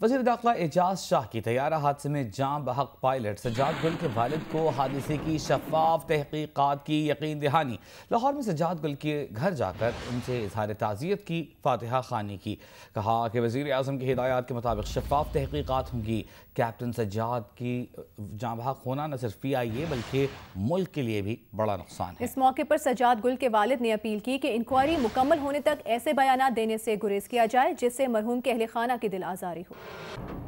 वज़ीर दाखिला एजाज शाह की तैयारा हादसे में जाम बहक पायलट सजाद गुल के वालिद को हादसे की शफाफ तहकीक़ात की यकीन दहानी। लाहौर में सजाद गुल के घर जाकर उनसे इजहार ताज़ियत की फातहा खानी की। कहा कि वज़ीर अजम की हिदायत के मुताबिक शफाफ तहकीक़ात होंगी। कैप्टन सजाद की जाम बहक होना न सिर्फ़ पी आई ए बल्कि मुल्क के लिए भी बड़ा नुकसान है। इस मौके पर सजाद गुल के वालद ने अपील की कि इंक्वायरी मुकम्मल होने तक ऐसे बयान देने से गुरेज किया जाए, जिससे मरहूम के अहल खाना की दिल आज़ारी हो। you